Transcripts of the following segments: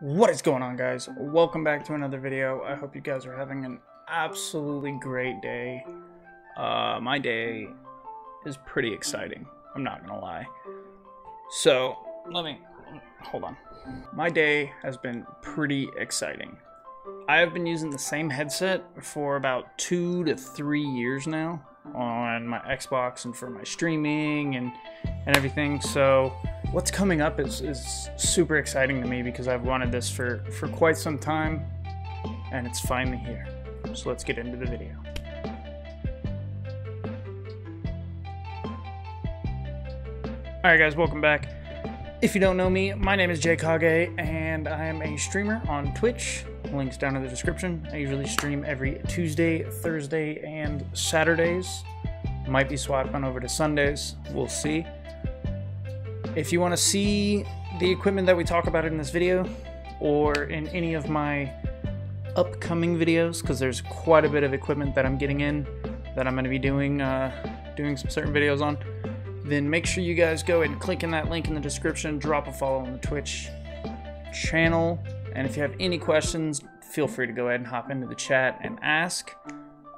What is going on guys? Welcome back to another video. I hope you guys are having an absolutely great day. Uh, my day is pretty exciting. I'm not gonna lie. So, let me, hold on. My day has been pretty exciting. I have been using the same headset for about two to three years now on my Xbox and for my streaming and, and everything. So what's coming up is, is super exciting to me because I've wanted this for, for quite some time and it's finally here. So let's get into the video. Alright guys, welcome back. If you don't know me, my name is Jay Kage and I am a streamer on Twitch. Links down in the description. I usually stream every Tuesday, Thursday, and Saturdays. Might be swapping over to Sundays. We'll see. If you want to see the equipment that we talk about in this video, or in any of my upcoming videos, because there's quite a bit of equipment that I'm getting in that I'm going to be doing uh, doing some certain videos on, then make sure you guys go and click in that link in the description, drop a follow on the Twitch channel, and if you have any questions, feel free to go ahead and hop into the chat and ask.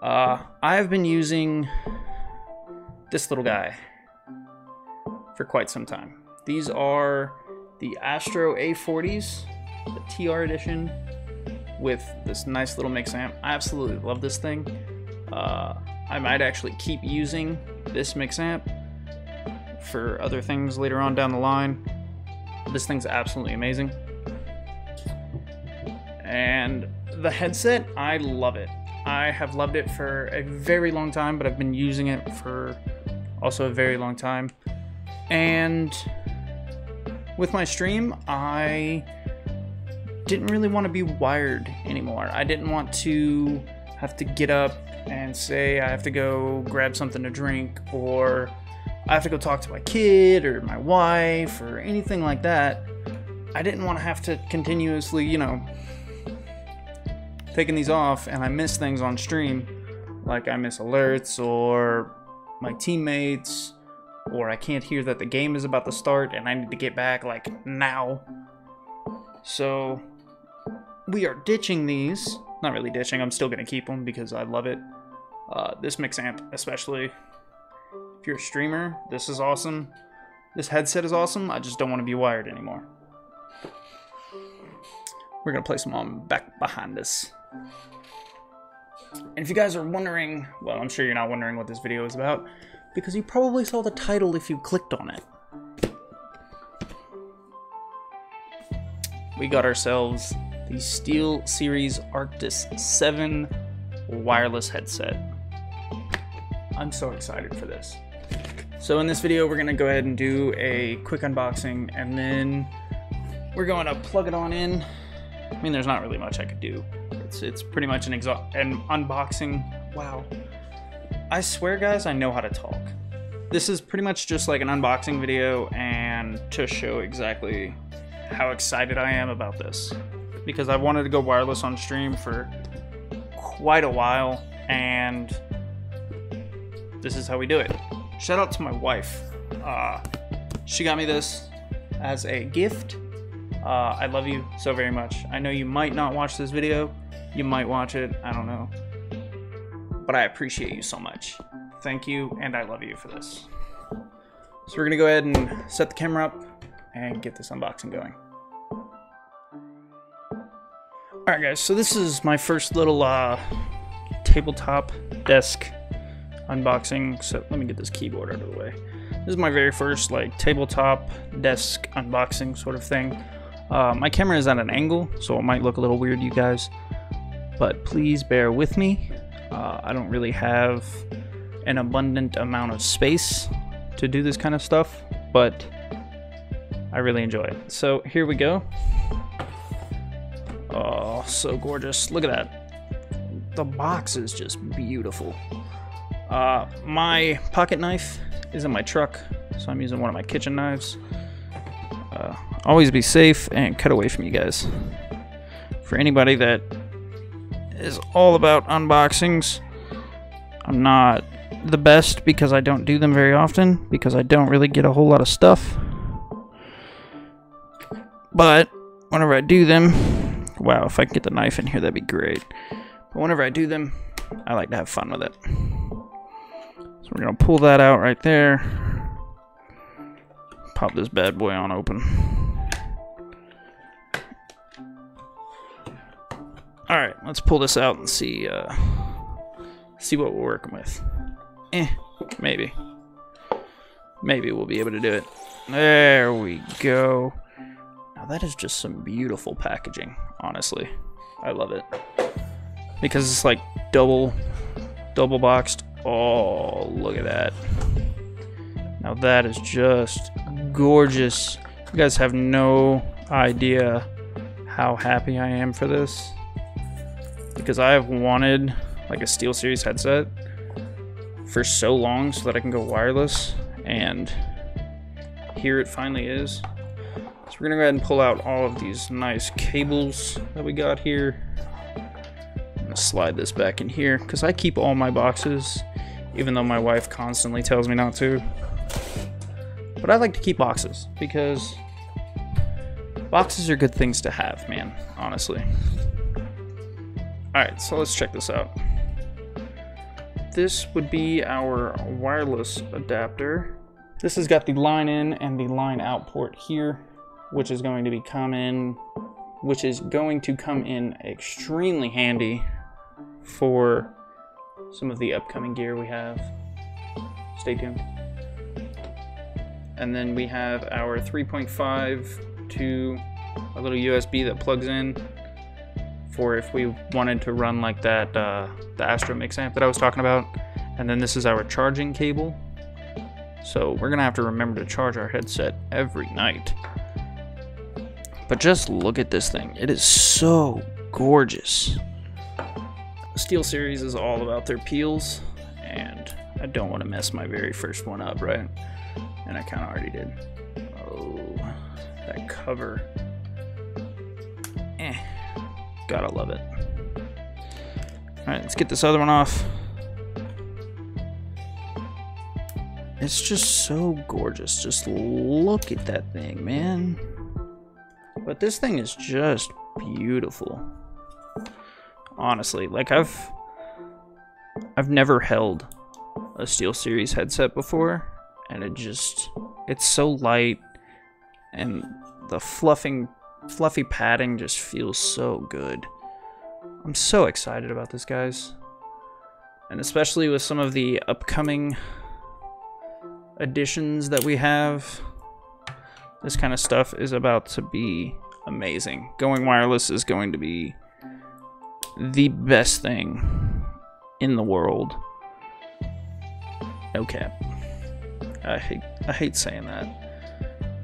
Uh, I've been using this little guy for quite some time. These are the Astro A40s, the TR edition, with this nice little mix amp. I absolutely love this thing. Uh, I might actually keep using this mix amp for other things later on down the line. This thing's absolutely amazing. And the headset, I love it. I have loved it for a very long time, but I've been using it for also a very long time. And with my stream, I didn't really want to be wired anymore. I didn't want to have to get up and say I have to go grab something to drink or I have to go talk to my kid or my wife or anything like that. I didn't want to have to continuously, you know, taking these off and I miss things on stream. Like I miss alerts or my teammates or I can't hear that the game is about to start and I need to get back like now. So we are ditching these. Not really ditching, I'm still going to keep them because I love it. Uh, this mix amp especially. If you're a streamer, this is awesome. This headset is awesome, I just don't want to be wired anymore. We're going to place some on back behind us. And if you guys are wondering, well, I'm sure you're not wondering what this video is about, because you probably saw the title if you clicked on it. We got ourselves the Steel Series Arctis 7 wireless headset. I'm so excited for this. So in this video, we're gonna go ahead and do a quick unboxing and then we're going to plug it on in. I mean, there's not really much I could do. It's, it's pretty much an, an unboxing. Wow. I swear, guys, I know how to talk. This is pretty much just like an unboxing video and to show exactly how excited I am about this. Because I wanted to go wireless on stream for quite a while, and this is how we do it. Shout out to my wife. Uh, she got me this as a gift. Uh, I love you so very much. I know you might not watch this video. You might watch it. I don't know but I appreciate you so much. Thank you, and I love you for this. So we're gonna go ahead and set the camera up and get this unboxing going. Alright guys, so this is my first little uh, tabletop desk unboxing. So let me get this keyboard out of the way. This is my very first like tabletop desk unboxing sort of thing. Uh, my camera is at an angle, so it might look a little weird, you guys. But please bear with me. Uh, I don't really have an abundant amount of space to do this kind of stuff, but I really enjoy it. So here we go. Oh, so gorgeous. Look at that. The box is just beautiful. Uh, my pocket knife is in my truck, so I'm using one of my kitchen knives. Uh, always be safe and cut away from you guys. For anybody that is all about unboxings. I'm not the best because I don't do them very often, because I don't really get a whole lot of stuff. But whenever I do them, wow, if I can get the knife in here, that'd be great. But whenever I do them, I like to have fun with it. So we're gonna pull that out right there. Pop this bad boy on open. Let's pull this out and see uh, see what we're working with. Eh, maybe. Maybe we'll be able to do it. There we go. Now that is just some beautiful packaging, honestly. I love it. Because it's like double double boxed. Oh, look at that. Now that is just gorgeous. You guys have no idea how happy I am for this. Because I have wanted like a SteelSeries headset for so long so that I can go wireless and here it finally is. So we're gonna go ahead and pull out all of these nice cables that we got here. I'm gonna slide this back in here because I keep all my boxes even though my wife constantly tells me not to. But I like to keep boxes because boxes are good things to have, man, honestly. Alright, so let's check this out. This would be our wireless adapter. This has got the line in and the line out port here, which is going to be come in, which is going to come in extremely handy for some of the upcoming gear we have. Stay tuned. And then we have our 3.5 to a little USB that plugs in for if we wanted to run like that uh, the Astro Mix amp that I was talking about. And then this is our charging cable. So we're gonna have to remember to charge our headset every night. But just look at this thing. It is so gorgeous. Steel Series is all about their peels, and I don't want to mess my very first one up, right? And I kind of already did. Oh, that cover. Eh, gotta love it. Alright, let's get this other one off. It's just so gorgeous. Just look at that thing, man. But this thing is just beautiful. Honestly, like I've I've never held a Steel Series headset before and it just it's so light and the fluffing fluffy padding just feels so good. I'm so excited about this, guys. And especially with some of the upcoming additions that we have, this kind of stuff is about to be amazing. Going wireless is going to be the best thing in the world. No cap. I hate I hate saying that.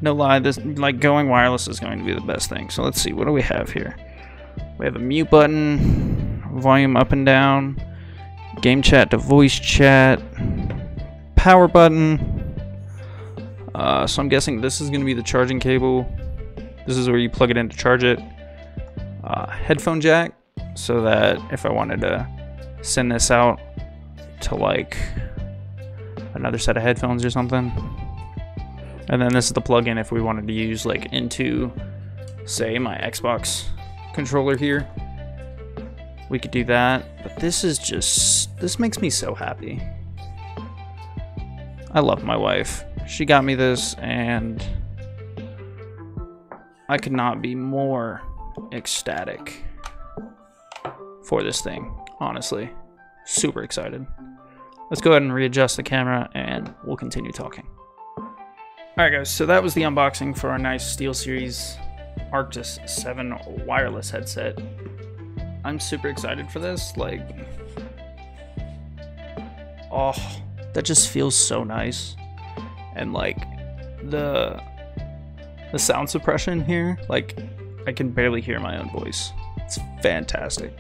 No lie, this like going wireless is going to be the best thing. So let's see, what do we have here? We have a mute button, volume up and down, game chat to voice chat, power button, uh, so I'm guessing this is going to be the charging cable. This is where you plug it in to charge it. Uh, headphone jack, so that if I wanted to send this out to like another set of headphones or something. And then this is the plug-in if we wanted to use like into, say, my Xbox controller here. We could do that, but this is just, this makes me so happy. I love my wife. She got me this, and I could not be more ecstatic for this thing, honestly. Super excited. Let's go ahead and readjust the camera, and we'll continue talking. Alright guys, so that was the unboxing for our nice SteelSeries Arctis 7 wireless headset. I'm super excited for this, like... Oh, that just feels so nice and like the the sound suppression here, like I can barely hear my own voice. It's fantastic.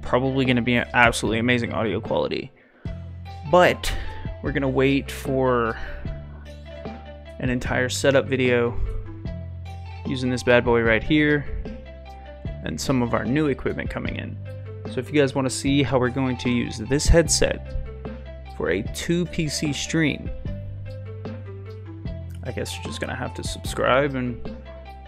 Probably going to be an absolutely amazing audio quality. But we're going to wait for an entire setup video using this bad boy right here and some of our new equipment coming in. So if you guys want to see how we're going to use this headset for a 2 PC stream, I guess you're just gonna have to subscribe and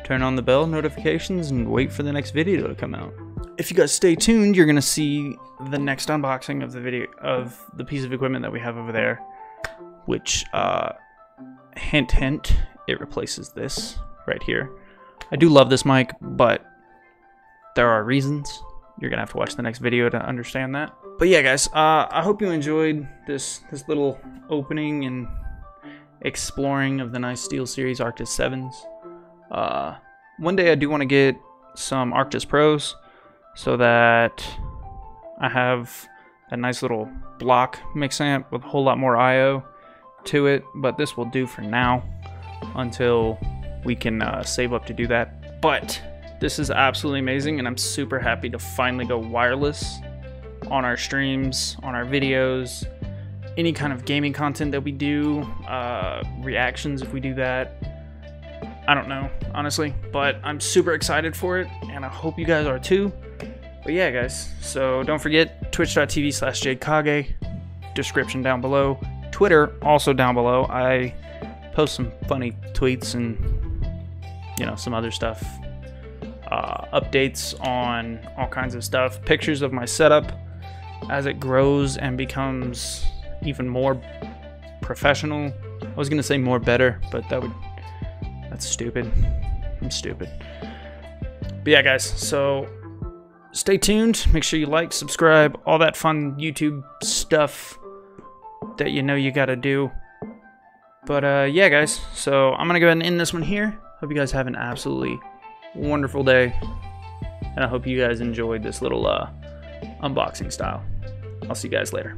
turn on the bell notifications, and wait for the next video to come out. If you guys stay tuned, you're gonna see the next unboxing of the video of the piece of equipment that we have over there, which, uh, hint, hint, it replaces this right here. I do love this mic, but there are reasons. You're gonna have to watch the next video to understand that. But yeah, guys, uh, I hope you enjoyed this this little opening and exploring of the nice Steel Series Arctis 7s. Uh, one day I do want to get some Arctis Pros so that I have a nice little block mix amp with a whole lot more I.O. to it, but this will do for now until we can uh, save up to do that. But this is absolutely amazing, and I'm super happy to finally go wireless on our streams, on our videos, any kind of gaming content that we do, uh, reactions if we do that. I don't know, honestly, but I'm super excited for it, and I hope you guys are too. But yeah, guys, so don't forget twitch.tv slash jkage, description down below. Twitter also down below. I post some funny tweets and, you know, some other stuff. Uh, updates on all kinds of stuff, pictures of my setup as it grows and becomes even more professional. I was gonna say more better, but that would that's stupid. I'm stupid. But yeah, guys, so stay tuned. Make sure you like, subscribe, all that fun YouTube stuff that you know you gotta do. But uh, yeah, guys, so I'm gonna go ahead and end this one here. Hope you guys have an absolutely wonderful day. And I hope you guys enjoyed this little uh, unboxing style. I'll see you guys later.